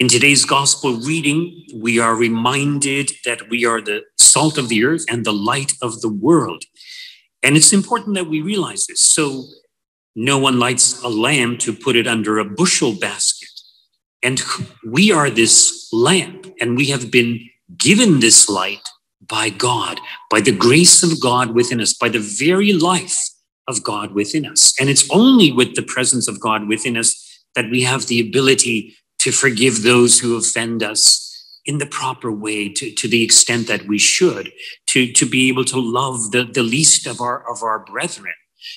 In today's gospel reading, we are reminded that we are the salt of the earth and the light of the world. And it's important that we realize this. So, no one lights a lamp to put it under a bushel basket. And we are this lamp, and we have been given this light by God, by the grace of God within us, by the very life of God within us. And it's only with the presence of God within us that we have the ability to forgive those who offend us in the proper way to, to the extent that we should to, to be able to love the, the least of our of our brethren.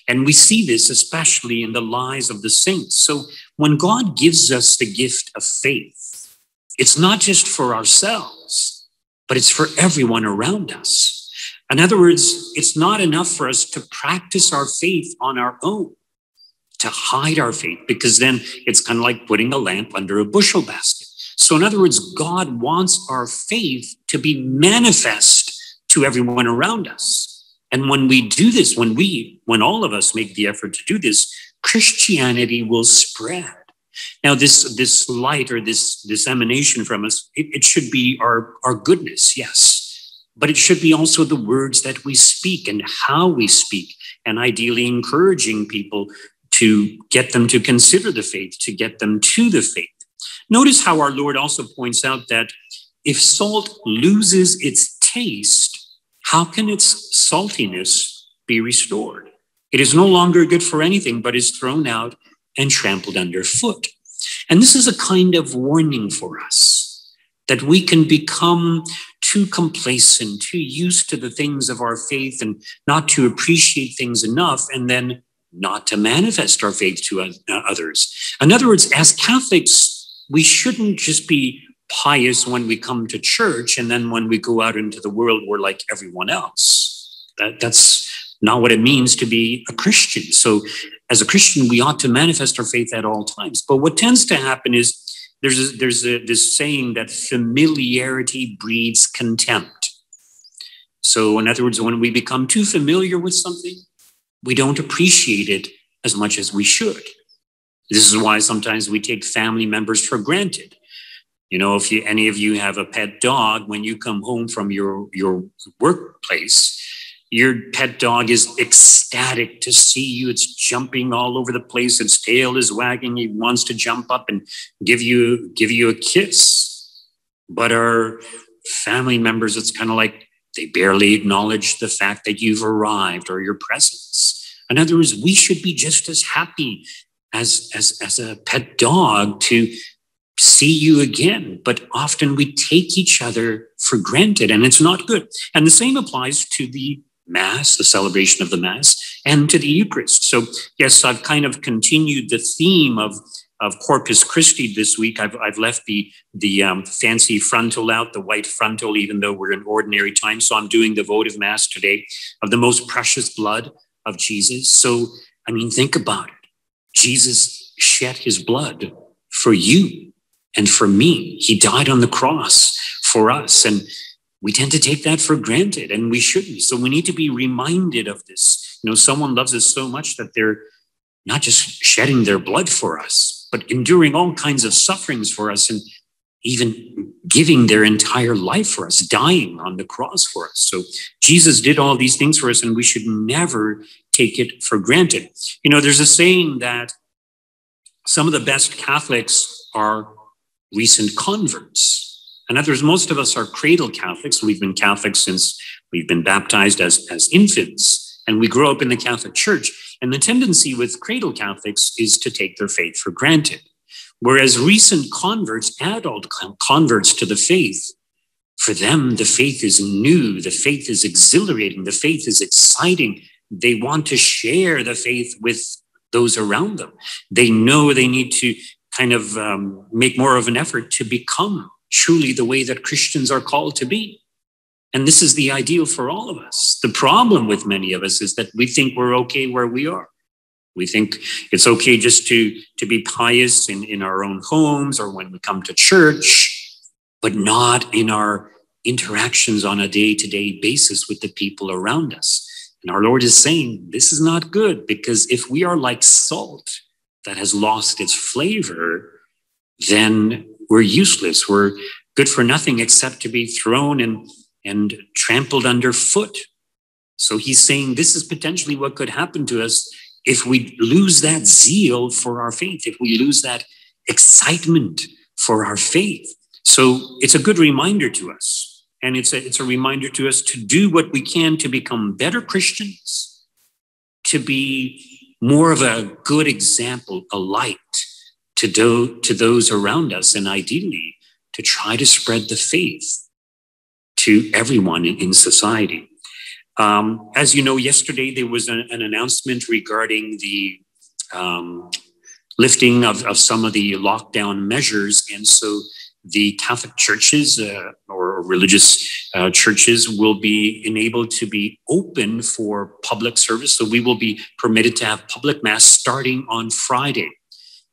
And we see this especially in the lives of the saints. So when god gives us the gift of faith it's not just for ourselves but it's for everyone around us in other words it's not enough for us to practice our faith on our own to hide our faith because then it's kind of like putting a lamp under a bushel basket. So, in other words, God wants our faith to be manifest to everyone around us. And when we do this, when we, when all of us make the effort to do this, Christianity will spread. Now, this this light or this this emanation from us, it, it should be our our goodness, yes, but it should be also the words that we speak and how we speak, and ideally encouraging people to get them to consider the faith, to get them to the faith. Notice how our Lord also points out that if salt loses its taste, how can its saltiness be restored? It is no longer good for anything, but is thrown out and trampled underfoot. And this is a kind of warning for us that we can become too complacent, too used to the things of our faith, and not to appreciate things enough, and then not to manifest our faith to uh, others. In other words, as Catholics, we shouldn't just be pious when we come to church and then when we go out into the world, we're like everyone else. That, that's not what it means to be a Christian. So, as a Christian, we ought to manifest our faith at all times. But what tends to happen is there's a, there's a, this saying that familiarity breeds contempt. So, in other words, when we become too familiar with something, we don't appreciate it as much as we should. This is why sometimes we take family members for granted. You know, if you, any of you have a pet dog, when you come home from your, your workplace, your pet dog is ecstatic to see you. It's jumping all over the place. Its tail is wagging. It wants to jump up and give you, give you a kiss. But our family members, it's kind of like they barely acknowledge the fact that you've arrived or your presence. In other words, we should be just as happy as, as, as a pet dog to see you again. But often we take each other for granted, and it's not good. And the same applies to the Mass, the celebration of the Mass, and to the Eucharist. So, yes, I've kind of continued the theme of of Corpus Christi this week. I've, I've left the, the um, fancy frontal out, the white frontal, even though we're in ordinary time. So I'm doing the votive mass today of the most precious blood of Jesus. So, I mean, think about it. Jesus shed his blood for you and for me. He died on the cross for us. And we tend to take that for granted and we shouldn't. So we need to be reminded of this. You know, someone loves us so much that they're not just shedding their blood for us, but enduring all kinds of sufferings for us and even giving their entire life for us, dying on the cross for us. So Jesus did all these things for us, and we should never take it for granted. You know, there's a saying that some of the best Catholics are recent converts. In other words, most of us are cradle Catholics. We've been Catholics since we've been baptized as, as infants, and we grow up in the Catholic Church. And the tendency with cradle Catholics is to take their faith for granted. Whereas recent converts, adult converts to the faith, for them, the faith is new, the faith is exhilarating, the faith is exciting. They want to share the faith with those around them. They know they need to kind of um, make more of an effort to become truly the way that Christians are called to be. And this is the ideal for all of us. The problem with many of us is that we think we're okay where we are. We think it's okay just to, to be pious in, in our own homes or when we come to church, but not in our interactions on a day to day basis with the people around us. And our Lord is saying, this is not good because if we are like salt that has lost its flavor, then we're useless. We're good for nothing except to be thrown and, and trampled underfoot. So he's saying this is potentially what could happen to us if we lose that zeal for our faith, if we lose that excitement for our faith. So it's a good reminder to us. And it's a, it's a reminder to us to do what we can to become better Christians, to be more of a good example, a light to, do, to those around us, and ideally to try to spread the faith to everyone in, in society. Um, as you know, yesterday there was an, an announcement regarding the um, lifting of, of some of the lockdown measures. And so the Catholic churches uh, or religious uh, churches will be enabled to be open for public service. So we will be permitted to have public mass starting on Friday.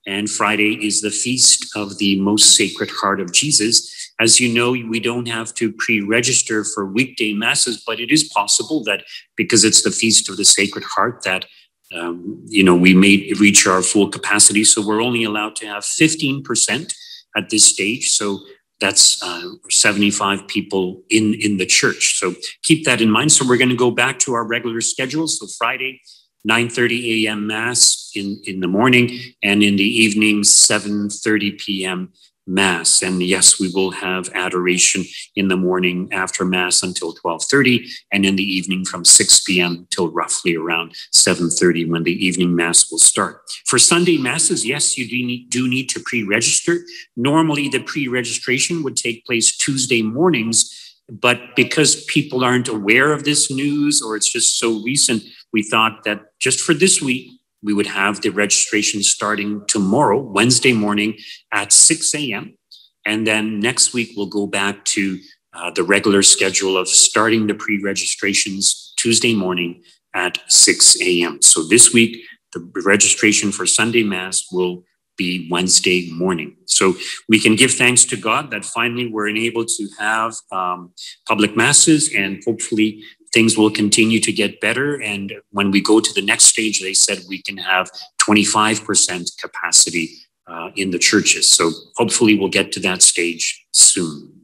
And Friday is the feast of the most sacred heart of Jesus. As you know, we don't have to pre register for weekday masses, but it is possible that because it's the feast of the sacred heart, that um, you know we may reach our full capacity. So we're only allowed to have 15% at this stage. So that's uh, 75 people in in the church. So keep that in mind. So we're going to go back to our regular schedule. So Friday, 9:30 a.m. mass in in the morning, and in the evening, 7:30 p.m. Mass. And yes, we will have adoration in the morning after Mass until 12:30, and in the evening from 6 p.m. till roughly around 7:30 when the evening Mass will start. For Sunday Masses, yes, you do need, do need to pre-register. Normally, the pre-registration would take place Tuesday mornings. But because people aren't aware of this news or it's just so recent, we thought that just for this week, we would have the registration starting tomorrow, Wednesday morning at 6 a.m. And then next week, we'll go back to uh, the regular schedule of starting the pre registrations Tuesday morning at 6 a.m. So this week, the registration for Sunday Mass will be Wednesday morning. So we can give thanks to God that finally we're able to have um, public masses and hopefully things will continue to get better. And when we go to the next stage, they said we can have 25% capacity uh, in the churches. So hopefully we'll get to that stage soon.